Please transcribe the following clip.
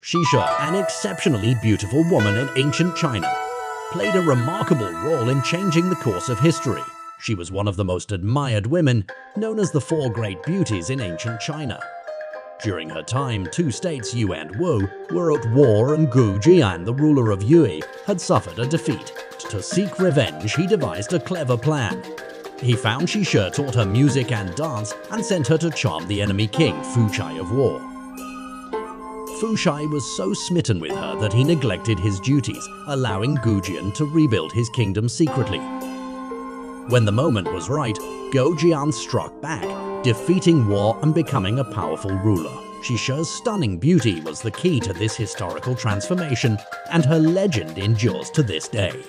Xi an exceptionally beautiful woman in ancient China, played a remarkable role in changing the course of history. She was one of the most admired women, known as the Four Great Beauties in ancient China. During her time, two states, Yue and Wu, were at war and Goujian, the ruler of Yue, had suffered a defeat. To seek revenge, he devised a clever plan. He found Xi Shi taught her music and dance and sent her to charm the enemy king, Fu Chai of Wu. Fu Chai was so smitten with her that he neglected his duties, allowing Goujian to rebuild his kingdom secretly. When the moment was right, Goujian struck back, defeating Wu and becoming a powerful ruler. Xi Shi's stunning beauty was the key to this historical transformation, and her legend endures to this day.